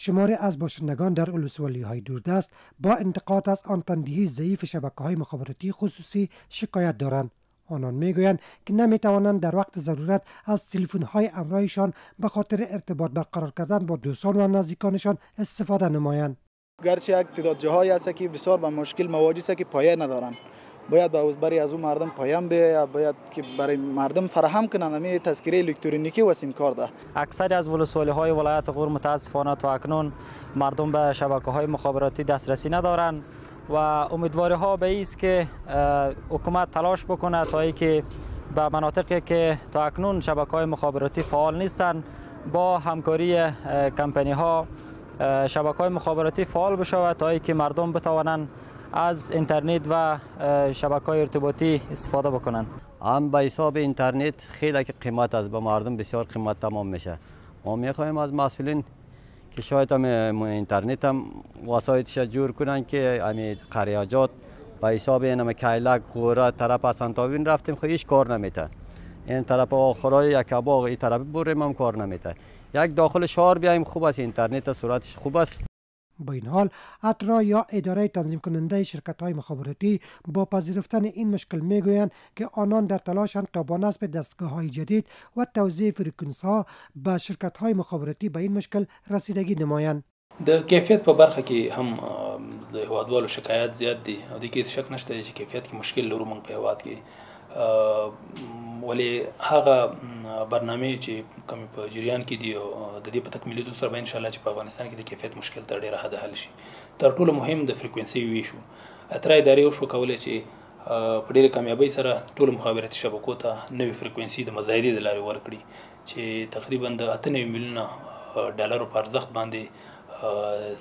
شماری از باشندگان در ولسوالی های دوردست با انتقاد از آن تندهی ضعیف شبکه های مخابراتی خصوصی شکایت دارند. آنان می‌گویند که نمی‌توانند در وقت ضرورت از تلفن های امرایشان به خاطر ارتباط برقرار کردن با دوستان و نزدیکانشان استفاده نمایند. گرچه یک تعداد جاهایی است که بسیار به مشکل مواجه است که پایه ندارند. باید برای از اون مردم پیام به باید که برای مردم فراهم کنند امی تذکره الکترونیکی و سیم کارت اکثر از ولسوالی های ولایت غور متاسفانه تا اکنون مردم به شبکه های مخابراتی دسترسی ندارند و امیدواری ها به است که حکومت تلاش بکنه تا ای که به مناطقی که تا اکنون شبکه های مخابراتی فعال نیستند با همکاری کمپانی ها شبکه های مخابراتی فعال بشود تا ای که مردم بتوانند از اینترنت و شبکه های ارتباطی استفاده بکنن. هم به حساب اینترنت خیلی که قیمت از به مردم بسیار قیمت تمام میشه. ما می‌خوایم از مسئولین که شاید هم اینترنت هم وسایتش جور کنن که امی قریاجات به حساب این کیلک غوره طرف اسانتاوین رفتیم خب هیچ کار نمیته این طرف آخرای یک باغ این طرف بریم هم کار نمیته یک داخل شهر بیایم خوب است. اینترنت صورتش خوب است. با این حال اترا یا اداره تنظیم کننده شرکت های مخابراتی با پذیرفتن این مشکل میگویند که آنان در تلاشند تا با نصب دستگاه های جدید و توزیع فریکونس ها به شرکت های مخابراتی به این مشکل رسیدگی نمایند. د کیفیت په برخه کې هم د هوادوالو شکایت زیات دي او د کې شک نشته چې کیفیت کې مشکل لرو موږ په هواد کې ولې هغه برنامه چې کوم په جریان کې دی د دې په تکمیلېدو سره به ان شاء الله چې په افغانستان کې د کیفیت مشکل تر ډیره حد حل شي. تر ټولو مهم د فریکوئنسي ویشو اترا ادارې وشو کولای چې په ډیره کامیابی سره ټول مخابراتي شبکو ته نوې فریکوئنسي د مزایدې د لارې ورکړي. چې تقریبا د 98 میلیونه ډالرو په ارزښت باندې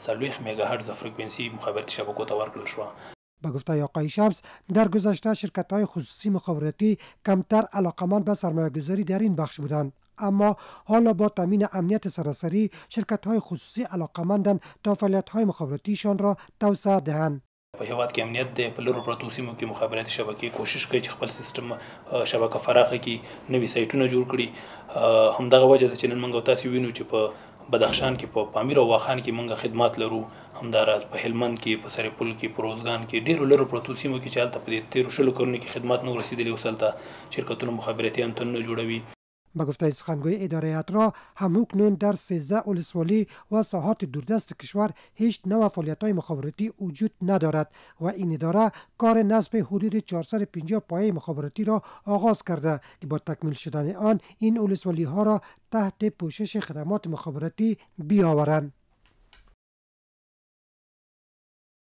سلويخ میگا هرتز فریکوئنسي مخابراتي شبکو ته ورکړل شو به گفته آقای شمس در گذشته شرکت های خصوصی مخابراتی کمتر علاقمند به سرمایه گذاری در این بخش بودند. اما حالا با تامین امنیت سراسری شرکت های خصوصی علاقمندند تا فعالیت های مخابراتیشان را توسعه دهند. په هیواد کې امنیت دی په لرو پرتو سیمو کې مخابراتي شبکې کوشش کوي چې خپل سیستم شبکه فراخه کړي نوي سایټونه جوړ کړي. همدغه وجه ده چې نن موږ تاسو وینو چې په بدخشان کې په پامیر او واخان کې موږ خدمات لرو. همداراز په هلمند کې په سرپل کې په روزګان کې ډیرو لرو پروتو سیمو کې چالت په دې تیر شلو کورونو کې خدمات نو رسیدلی وسلته شرکتونو مخابراتي انتنونه جوړوي به گفته سخنگوی اداره اترا همکنون در 13 ولسوالی و ساحات دوردست کشور هیچ نوع فعالیت های مخابراتی وجود ندارد و این اداره کار نصب حدود 450 پایه مخابراتی را آغاز کرده که با تکمیل شدن آن این ولسوالی ها را تحت پوشش خدمات مخابراتی بیاورند.